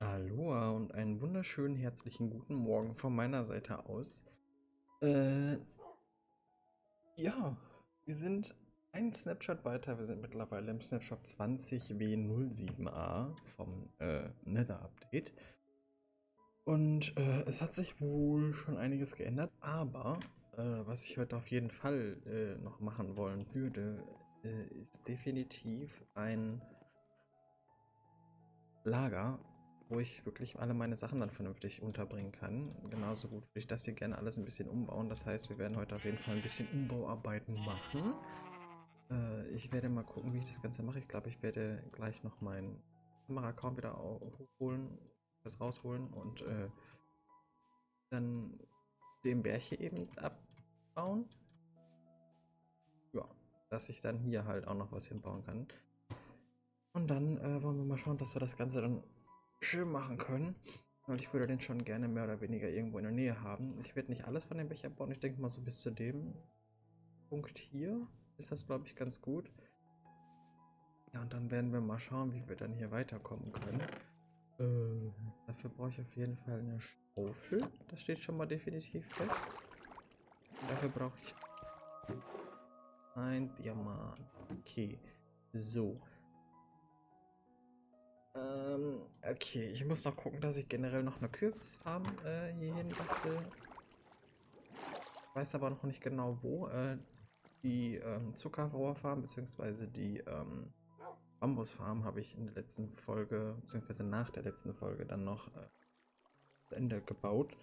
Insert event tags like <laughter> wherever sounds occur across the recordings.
Aloha und einen wunderschönen herzlichen guten Morgen von meiner Seite aus. Äh, ja, wir sind ein Snapshot weiter. Wir sind mittlerweile im Snapshot 20W07A vom äh, Nether Update. Und äh, es hat sich wohl schon einiges geändert, aber äh, was ich heute auf jeden Fall äh, noch machen wollen würde, äh, ist definitiv ein Lager wo ich wirklich alle meine Sachen dann vernünftig unterbringen kann. Genauso gut würde ich das hier gerne alles ein bisschen umbauen. Das heißt, wir werden heute auf jeden Fall ein bisschen Umbauarbeiten machen. Äh, ich werde mal gucken, wie ich das Ganze mache. Ich glaube, ich werde gleich noch meinen Kamera-Account wieder hochholen, das rausholen und äh, dann den Berg hier eben abbauen. Ja, dass ich dann hier halt auch noch was hinbauen kann. Und dann äh, wollen wir mal schauen, dass wir das Ganze dann schön machen können. Weil ich würde den schon gerne mehr oder weniger irgendwo in der Nähe haben. Ich werde nicht alles von dem Becher bauen. Ich denke mal so bis zu dem Punkt hier ist das, glaube ich, ganz gut. Ja, und dann werden wir mal schauen, wie wir dann hier weiterkommen können. Äh, dafür brauche ich auf jeden Fall eine Schaufel. Das steht schon mal definitiv fest. Und dafür brauche ich ein Diamant. Okay. So. Ähm, okay, ich muss noch gucken, dass ich generell noch eine Kürbisfarm äh, hierhin bastel. Weiß aber noch nicht genau wo. Äh, die ähm, Zuckerrohrfarm bzw. die ähm, Bambusfarm habe ich in der letzten Folge, bzw. nach der letzten Folge dann noch äh, zu Ende gebaut.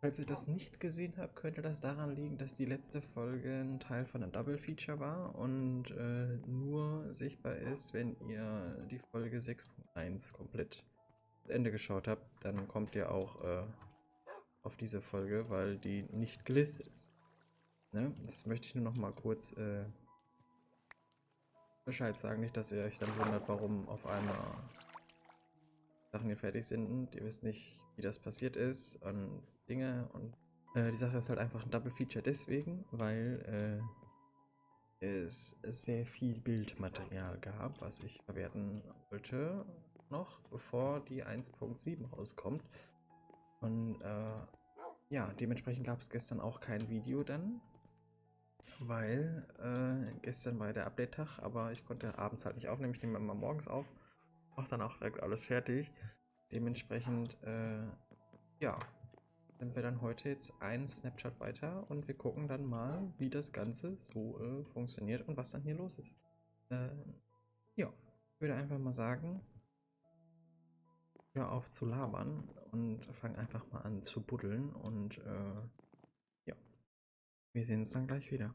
Falls ihr das nicht gesehen habt, könnte das daran liegen, dass die letzte Folge ein Teil von einem Double Feature war und äh, nur sichtbar ist, wenn ihr die Folge 6.1 komplett zu Ende geschaut habt. Dann kommt ihr auch äh, auf diese Folge, weil die nicht gelistet ist. Ne? Das möchte ich nur noch mal kurz äh, Bescheid sagen, nicht, dass ihr euch dann wundert, warum auf einmal Sachen hier fertig sind und ihr wisst nicht, wie das passiert ist und Dinge und äh, die Sache ist halt einfach ein Double Feature deswegen, weil äh, es sehr viel Bildmaterial gab, was ich verwerten wollte noch, bevor die 1.7 rauskommt. Und äh, ja, dementsprechend gab es gestern auch kein Video dann, weil äh, gestern war der Update-Tag, aber ich konnte abends halt nicht aufnehmen. Ich nehme immer morgens auf mache dann auch direkt alles fertig. Dementsprechend, äh, ja, sind wir dann heute jetzt einen Snapshot weiter und wir gucken dann mal, wie das Ganze so äh, funktioniert und was dann hier los ist. Äh, ja, ich würde einfach mal sagen, hör auf zu labern und fang einfach mal an zu buddeln und äh, ja, wir sehen uns dann gleich wieder.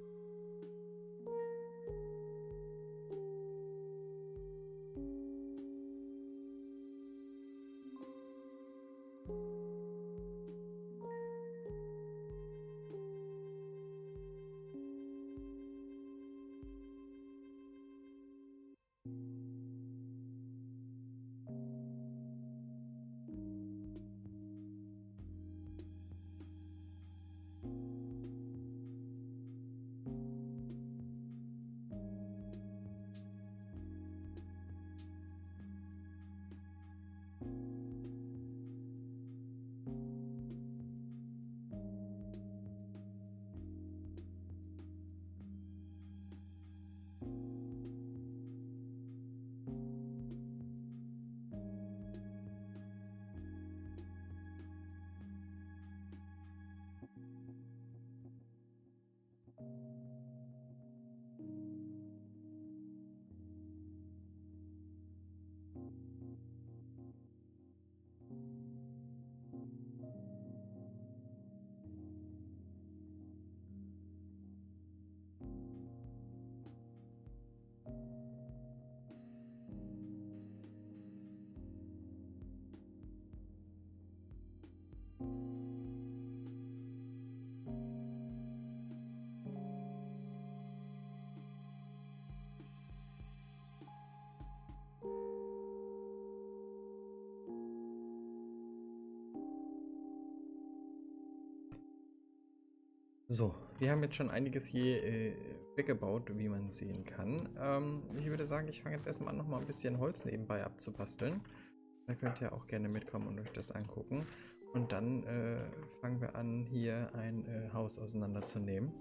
So, wir haben jetzt schon einiges hier äh, weggebaut, wie man sehen kann. Ähm, ich würde sagen, ich fange jetzt erstmal an, noch mal ein bisschen Holz nebenbei abzubasteln. Da könnt ihr auch gerne mitkommen und euch das angucken. Und dann äh, fangen wir an, hier ein äh, Haus auseinanderzunehmen.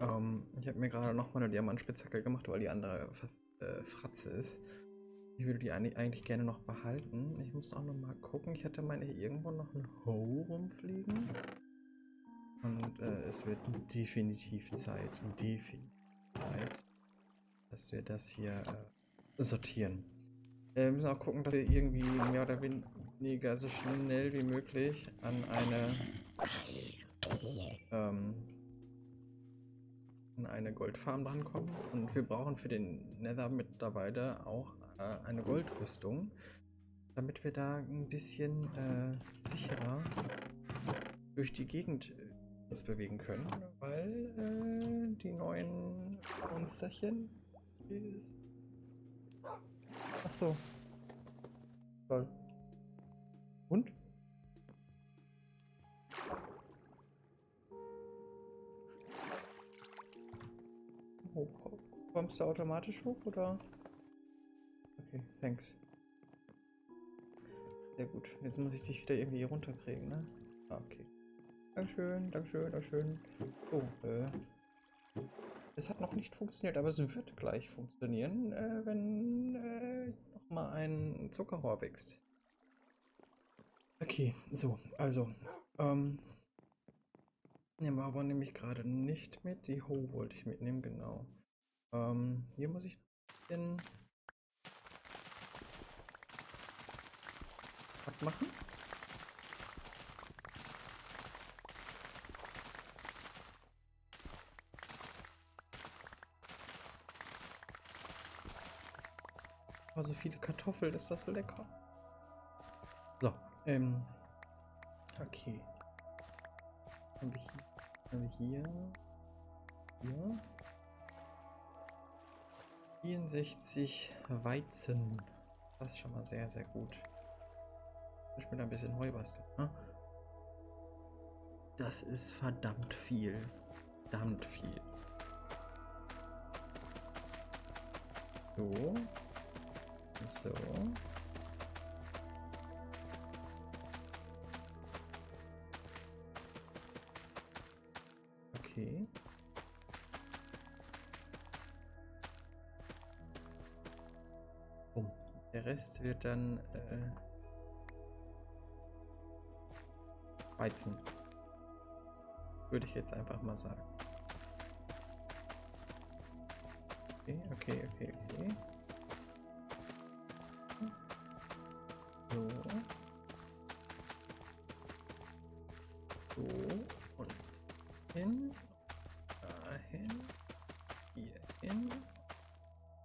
Ähm, ich habe mir gerade noch mal eine Diamantspitzhacke gemacht, weil die andere fast äh, Fratze ist. Ich würde die eigentlich gerne noch behalten. Ich muss auch noch mal gucken. Ich hatte meine irgendwo noch ein Ho rumfliegen. Und äh, es wird definitiv Zeit, definitiv Zeit, dass wir das hier äh, sortieren. Äh, wir müssen auch gucken, dass wir irgendwie mehr oder weniger so schnell wie möglich an eine ähm, an eine Goldfarm rankommen. Und wir brauchen für den Nether mittlerweile auch äh, eine Goldrüstung, damit wir da ein bisschen äh, sicherer durch die Gegend uns bewegen können, weil äh, die neuen Monsterchen. Ach so. Toll. Und? Oh, kommst du automatisch hoch oder? Okay, thanks. Sehr gut. Jetzt muss ich dich wieder irgendwie runterkriegen, ne? Ah, okay. Dankeschön, Dankeschön, Dankeschön. Oh, äh. Es hat noch nicht funktioniert, aber es wird gleich funktionieren, äh, wenn äh, nochmal ein Zuckerrohr wächst. Okay, so, also. Ähm, nehmen wir aber nämlich gerade nicht mit. Die Ho wollte ich mitnehmen, genau. Ähm, hier muss ich ein bisschen abmachen. Oh, so viele Kartoffeln, ist das lecker. So, ähm. Okay. Haben wir hier. Haben wir hier. Hier. 64 Weizen. Das ist schon mal sehr, sehr gut. Ich bin ein bisschen Heu basteln. Ne? Das ist verdammt viel. Verdammt viel. So. So. Okay. Boom. Der Rest wird dann äh, Weizen. Würde ich jetzt einfach mal sagen. Okay, okay, okay, okay. So. So. Und hin. Dahin. Hier hin.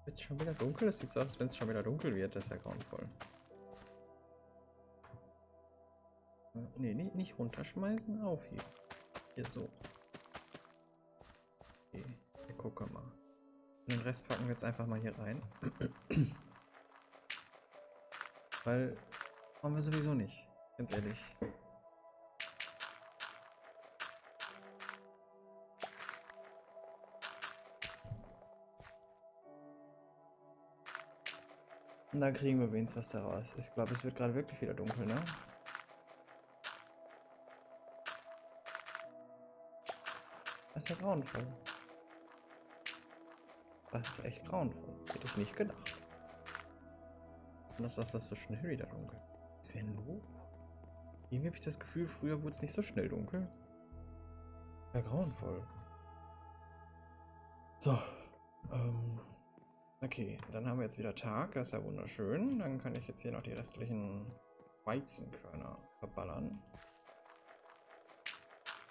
Wird es schon wieder dunkel? Das sieht so aus, wenn es schon wieder dunkel wird. Das ist ja grauenvoll. Ne, nicht, nicht runterschmeißen. Auf hier. Hier so. Okay. Wir gucken mal. Den Rest packen wir jetzt einfach mal hier rein. <clears throat> Weil machen wir sowieso nicht. Ganz ehrlich. Und dann kriegen wir wenigstens was daraus. Ich glaube, es wird gerade wirklich wieder dunkel, ne? Das ist ja grauenvoll. Das ist echt grauenvoll. Hätte ich nicht gedacht. Anders dass das so schnell wieder dunkel. Was ist denn los? Irgendwie habe ich das Gefühl, früher wurde es nicht so schnell dunkel. Ja, grauenvoll. So. Ähm. Okay, dann haben wir jetzt wieder Tag. Das ist ja wunderschön. Dann kann ich jetzt hier noch die restlichen Weizenkörner verballern.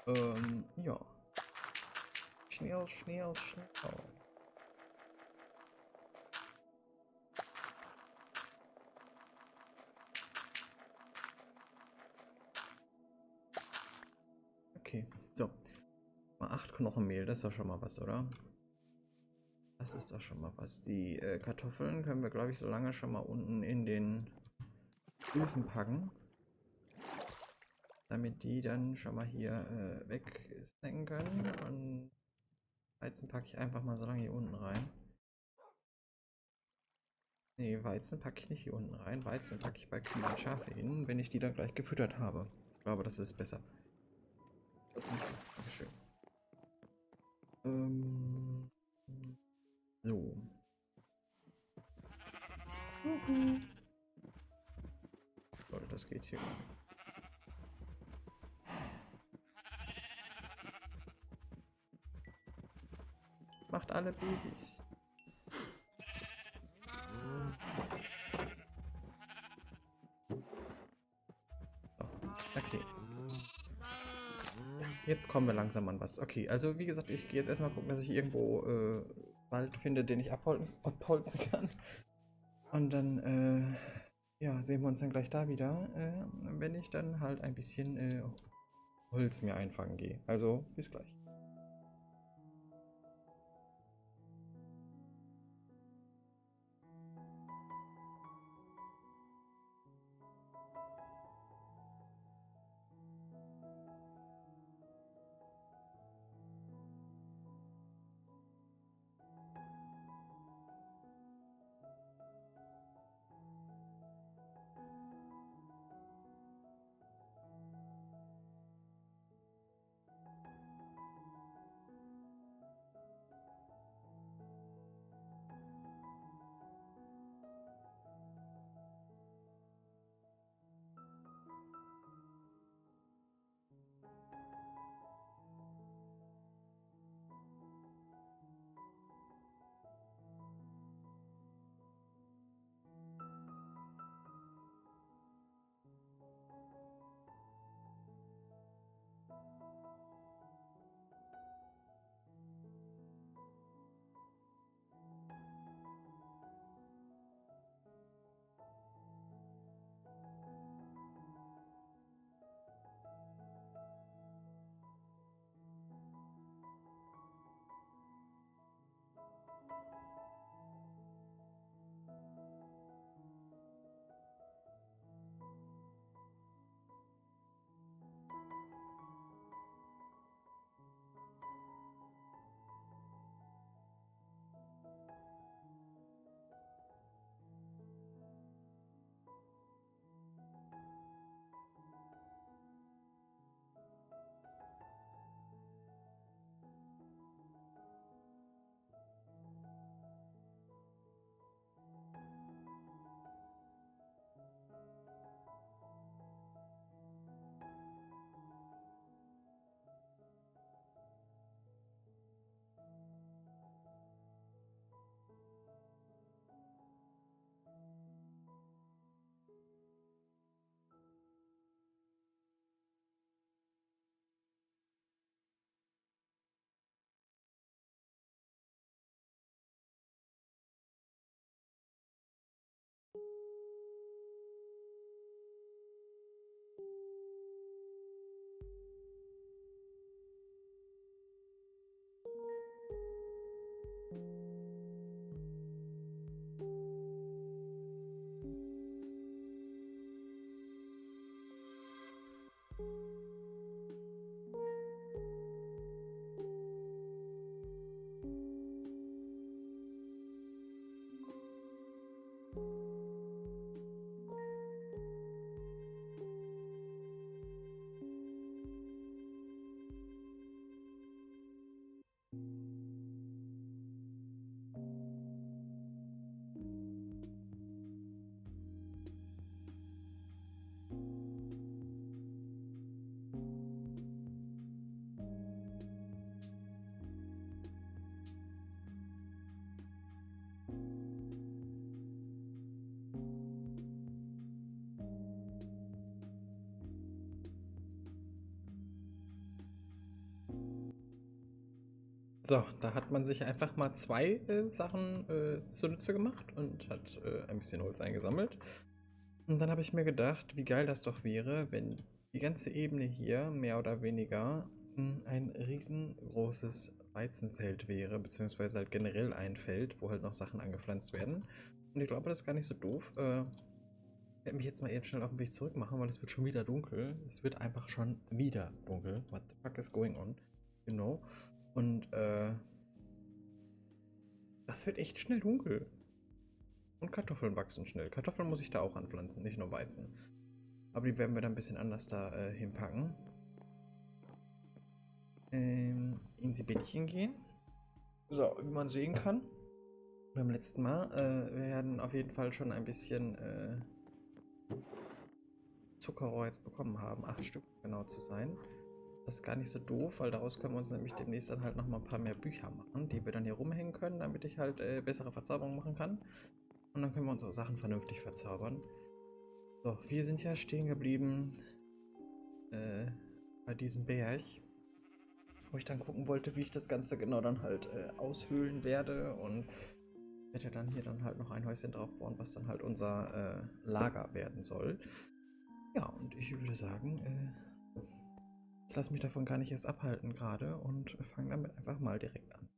Ähm, ja. Schnell, schnell, schnell. Mal 8 Knochenmehl, das ist doch schon mal was, oder? Das ist doch schon mal was. Die äh, Kartoffeln können wir, glaube ich, so lange schon mal unten in den Öfen packen. damit die dann schon mal hier äh, weg snacken können. Und Weizen packe ich einfach mal so lange hier unten rein. Ne, Weizen packe ich nicht hier unten rein. Weizen packe ich bei Kühen und Schafe hin, wenn ich die dann gleich gefüttert habe. Ich glaube, das ist besser. Das ist nicht gut. Dankeschön. Ähm, so. Leute, das geht hier. Macht alle Babys. Jetzt kommen wir langsam an was. Okay, also wie gesagt, ich gehe jetzt erstmal gucken, dass ich irgendwo äh, Wald finde, den ich abholzen, abholzen kann. Und dann, äh, ja, sehen wir uns dann gleich da wieder, äh, wenn ich dann halt ein bisschen äh, Holz mir einfangen gehe. Also, bis gleich. So, da hat man sich einfach mal zwei äh, Sachen äh, zunutze gemacht und hat äh, ein bisschen Holz eingesammelt. Und dann habe ich mir gedacht, wie geil das doch wäre, wenn die ganze Ebene hier mehr oder weniger hm, ein riesengroßes Weizenfeld wäre, beziehungsweise halt generell ein Feld, wo halt noch Sachen angepflanzt werden. Und ich glaube, das ist gar nicht so doof. Äh, Ich werde mich jetzt mal eben schnell auf den Weg zurück machen, weil es wird schon wieder dunkel. Es wird einfach schon wieder dunkel. What the fuck is going on? You know? Und äh, das wird echt schnell dunkel. Und Kartoffeln wachsen schnell. Kartoffeln muss ich da auch anpflanzen, nicht nur Weizen. Aber die werden wir dann ein bisschen anders da äh, hinpacken. Ähm, ins Bettchen gehen. So, wie man sehen kann, beim letzten Mal äh, wir werden auf jeden Fall schon ein bisschen äh, Zuckerrohr jetzt bekommen haben. Acht Stück genau zu sein. Ist gar nicht so doof, weil daraus können wir uns nämlich demnächst dann halt noch mal ein paar mehr Bücher machen, die wir dann hier rumhängen können, damit ich halt äh, bessere Verzauberungen machen kann. Und dann können wir unsere Sachen vernünftig verzaubern. So, wir sind ja stehen geblieben äh, bei diesem Berg, wo ich dann gucken wollte, wie ich das Ganze genau dann halt äh, aushöhlen werde und werde dann hier dann halt noch ein Häuschen drauf bauen, was dann halt unser äh, Lager werden soll. Ja, und ich würde sagen, äh, ich lasse mich davon gar nicht erst abhalten gerade und fange damit einfach mal direkt an.